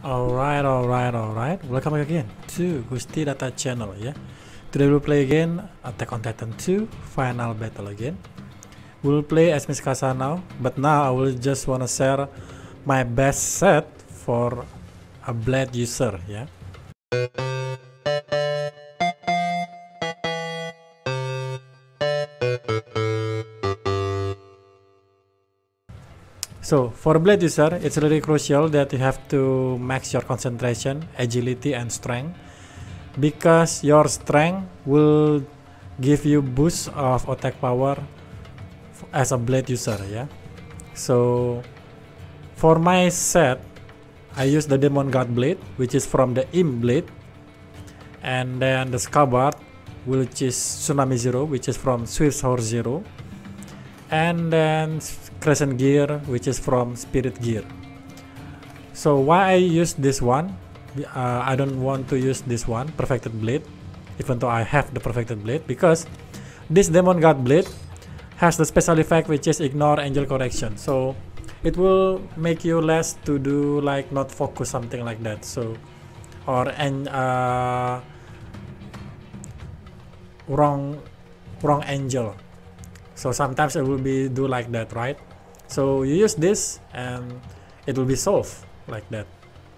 Alright, alright, alright. Welcome back again to Gusti Datta channel ya. Today we'll play again Attack on Titan 2 Final Battle again. We'll play as Mikasa now, but now I will just wanna share my best set for a blade user ya. So for blade user, it's really crucial that you have to max your concentration, agility, and strength because your strength will give you boost of attack power as a blade user. Yeah. So for my set, I use the Demon God blade, which is from the Im blade, and then the scabbard, which is Tsunami Zero, which is from Swift Sword Zero, and then Crescent Gear, which is from Spirit Gear. So why I use this one? Uh, I don't want to use this one, Perfected Blade, even though I have the Perfected Blade, because this Demon God Blade has the special effect which is Ignore Angle Correction. So it will make you less to do like not focus something like that. So or and uh, wrong wrong angel. So sometimes it will be do like that, right? So you use this and it will be solved like that.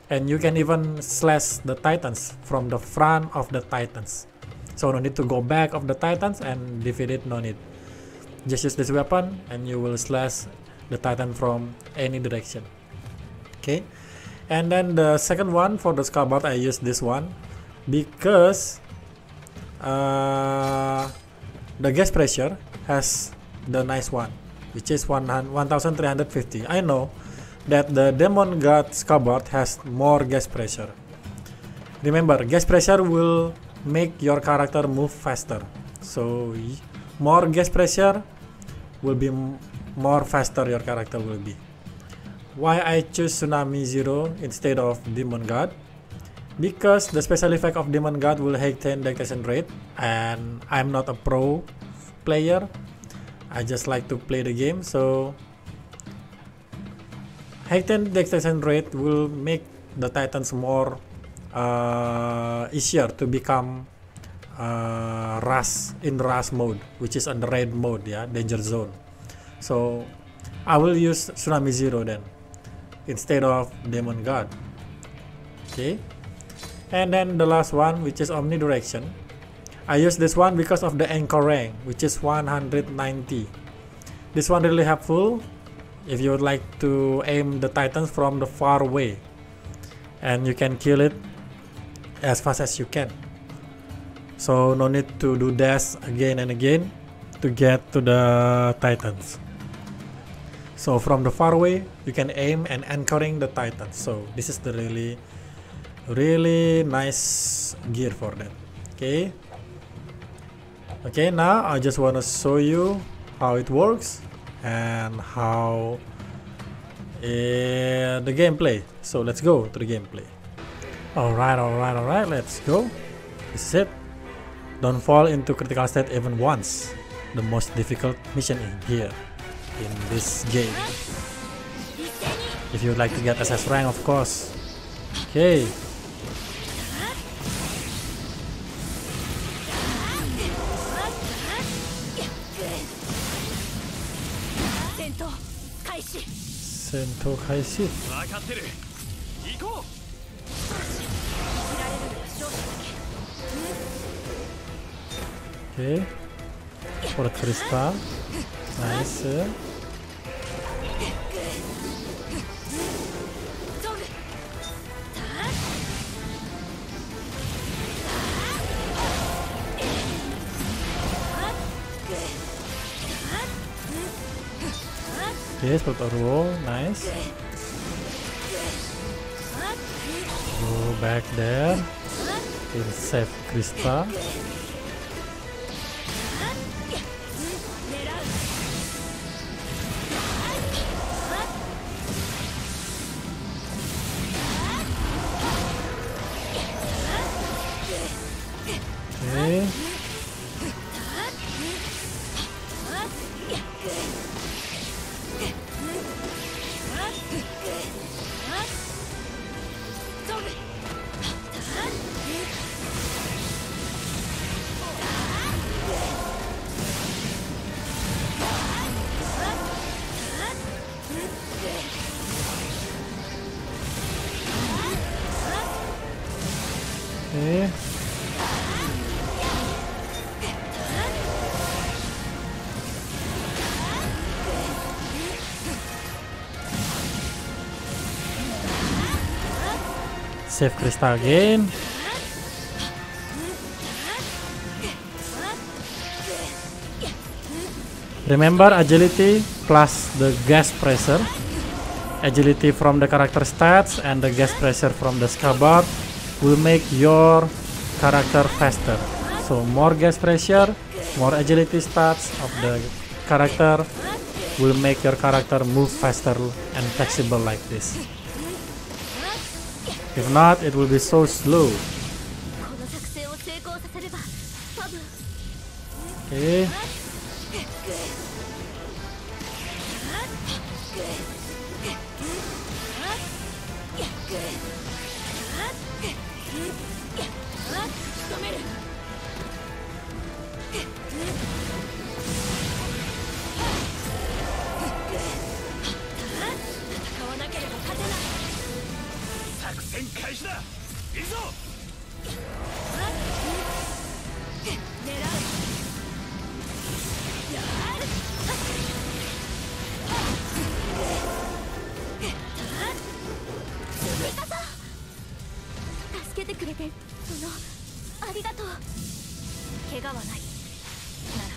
And you can even slash the titans from the front of the titans. So no need to go back of the titans and defeat it, no need. Just use this weapon and you will slash the titan from any direction. Okay. And then the second one for the scabbard I use this one because uh, the gas pressure has the nice one which is 1350. I know that the Demon God Scabbard has more gas pressure. Remember, gas pressure will make your character move faster. So, more gas pressure will be more faster your character will be. Why I choose Tsunami Zero instead of Demon God? Because the special effect of Demon God will heighten detection rate and I'm not a pro player I just like to play the game so heightened detection rate will make the titans more uh, easier to become uh, rush in rush mode which is under raid mode yeah danger zone. So I will use tsunami zero then instead of demon god okay. And then the last one which is omnidirection I use this one because of the anchor rank which is 190 this one really helpful if you would like to aim the titans from the far away and you can kill it as fast as you can. So no need to do dash again and again to get to the titans. So from the far away you can aim and anchoring the titans. So this is the really really nice gear for that. Okay okay now I just want to show you how it works and how uh, the gameplay. So let's go to the gameplay. Alright alright alright let's go. This is it don't fall into critical state even once. The most difficult mission in here in this game. If you'd like to get SS rank of course. Okay 闘開始分かってる行こう Oke, for crystal, nice. Yes, Proto roll, nice. Go back there. In save Krista. Save crystal again. Remember agility plus the gas pressure. Agility from the character stats and the gas pressure from the scabbard will make your character faster. So more gas pressure, more agility stats of the character will make your character move faster and flexible like this. If not, it will be so slow. Okay.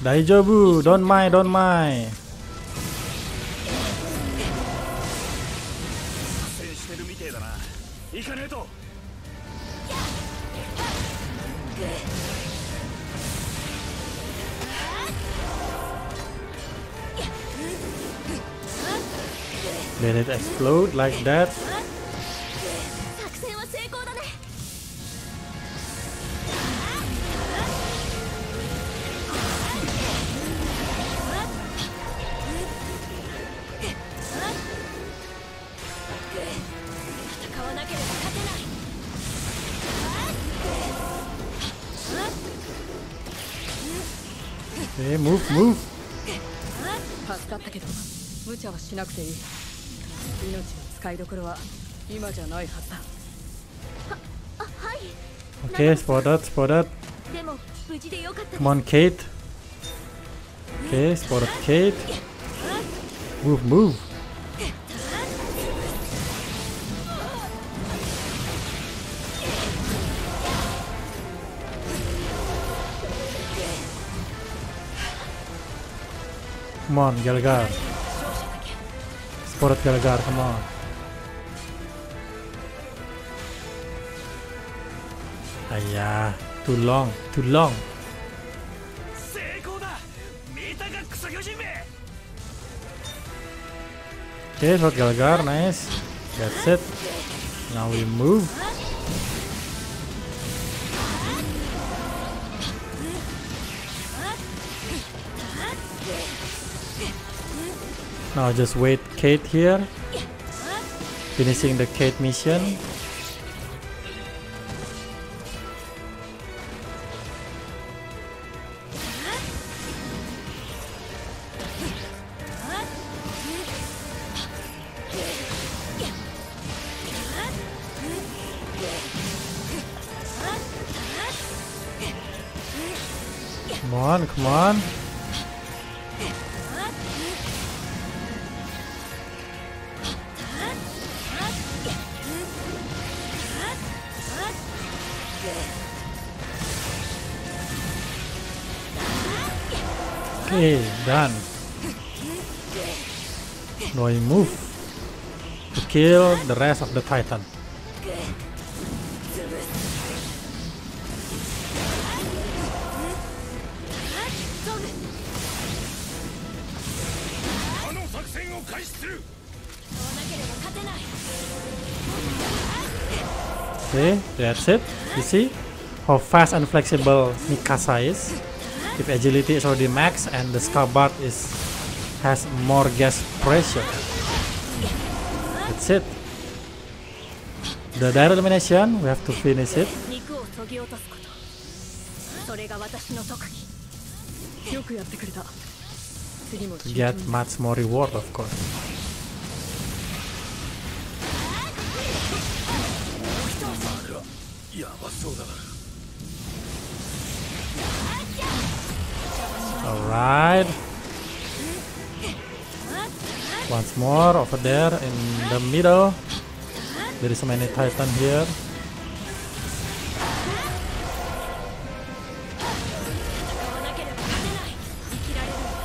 Deja vu, don't mind, don't mind. Let it explode like that. なければ勝てない Okay, move, move. 助かったけど無茶はしなくていい命の使いどころは今じゃないはずだあはい Okay, spotted, spotted. でも無事でよかったです Come on, Kate. Okay, spotted Kate. Move, move. Come on, Galgar. Support Galgar, come on. Ayah, too long, too long. Okay, shot Galagar, nice. That's it. Now we move. Now just wait Kate here. Finishing the Kate mission. Come on, come on. Okay, done. Now I move to kill the rest of the titan. Okay, that's it. You see how fast and flexible Mikasa is. If agility is already max and the scabbard is has more gas pressure. That's it. The dire elimination, we have to finish it. To get much more reward, of course. Yeah, Alright. Once more over there in the middle. There is so many titan here.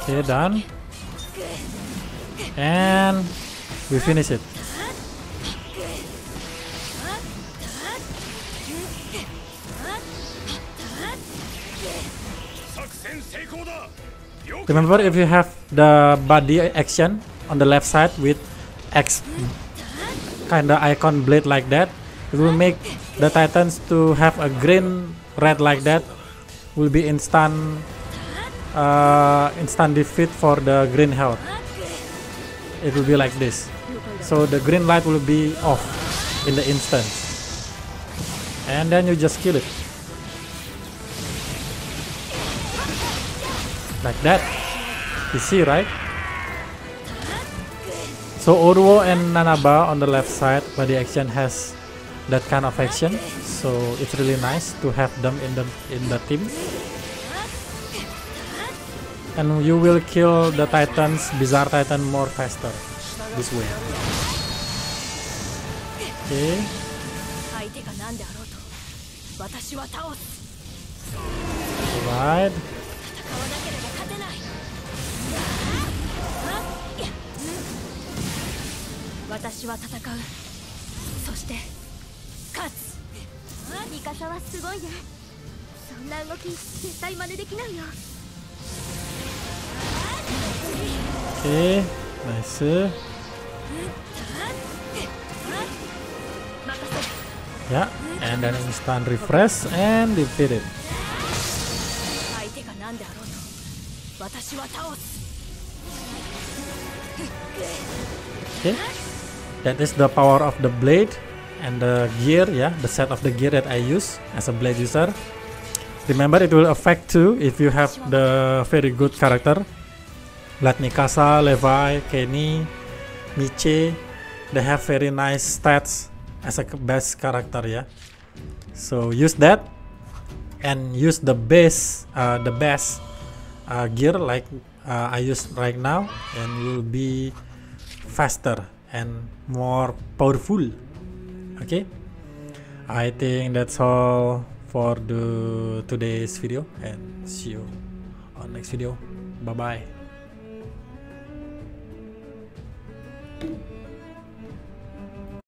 Okay, done. And we finish it. Remember if you have the body action on the left side with X kinda icon blade like that, it will make the titans to have a green red like that will be instant uh, instant defeat for the green health. It will be like this. So the green light will be off in the instant. And then you just kill it. Like that. You see, right? So Oruo and Nanaba on the left side, body action has that kind of action. So it's really nice to have them in the in the team. And you will kill the titans, bizarre titan more faster this way. Okay. 相私は戦うそして勝つミカサはすごいねそんな動き絶対真似できないよ Okay. Nice. 任せ Yeah. And then instant refresh and defeat it. 相手が何であろうと私は倒す Okay. That is the power of the blade and the gear, yeah, the set of the gear that I use as a blade user. Remember, it will affect too if you have the very good character like Mikasa, Levi, Kenny, Miche. They have very nice stats as a best character, yeah. So use that and use the base, uh, the best uh, gear like uh, I use right now, and will be faster and more powerful. Okay, I think that's all for the today's video, and see you on next video. Bye bye.